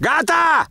ガタ